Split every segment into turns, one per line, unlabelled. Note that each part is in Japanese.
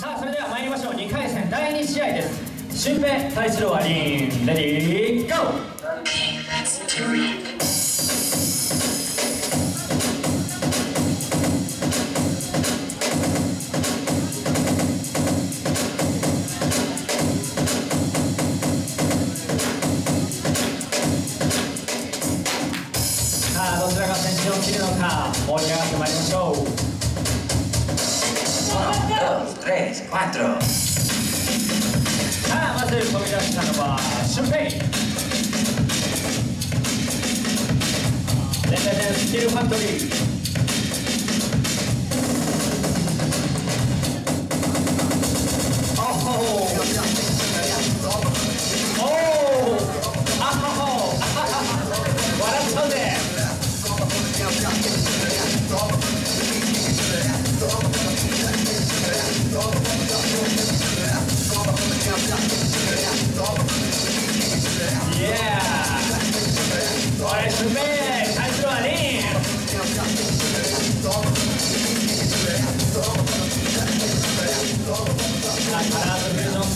さあそれでは参りましょう。2回戦第2試合です。俊平対するはリン。レディーゴー。さあどちらが先陣を切るのか盛り上がってまいりましょう。
Tres, cuatro.
さあまず飛び出したのは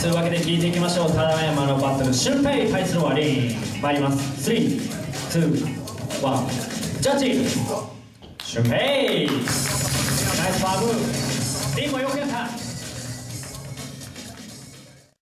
というわけで聞いていきましょう、ただいまのバトル、俊平対するはリン参ります。3、2、1、ジャッジ俊平ナイスパーム